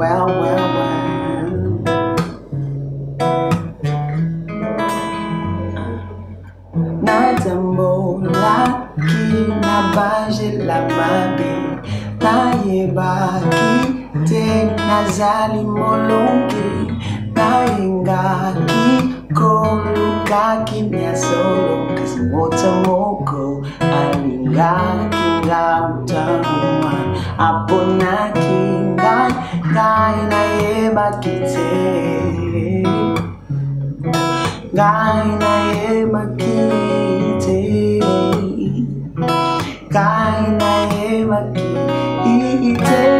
Well, well, molonge nayengaki kolukaki mia solo kasi moto moko alingaki nga utamuma aponaki ngai ngai nayebaki te ngai nayebaki te ngai nayebaki te Natambola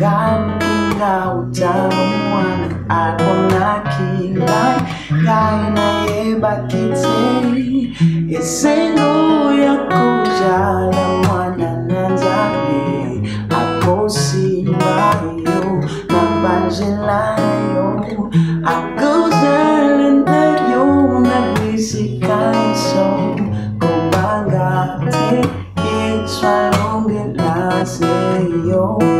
alingalinga utamu mwana akonaki ngai ngai nayebaki te esengo ya kozala mwana na nzambe akosimba yo na banzela yo. Akozala na yo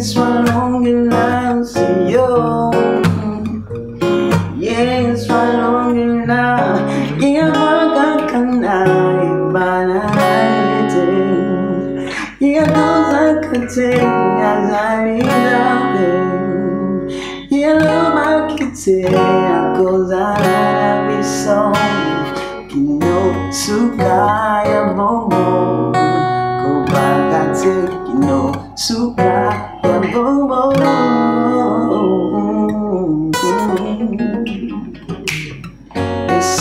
na nzambe akosimba yo. Na banzela na yo akozala na yo na bisika nyonso kombanga te yesu alongela si yo yesu alongela si yo yesu alongela iyabagakana ibanalete iyagozakate yazalilabe iyalobakite akozala biso kino suka ya bongo kobagate kino suka ya bongo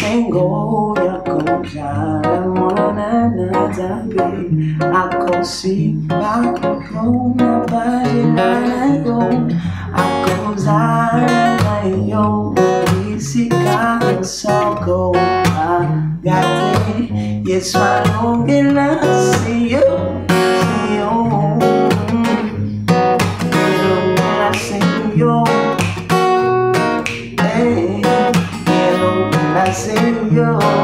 esengo yakozala mwana na nzambe akosimba kona bazela na yo akozala na yo bisika nyonso agate yesu alongela si yo I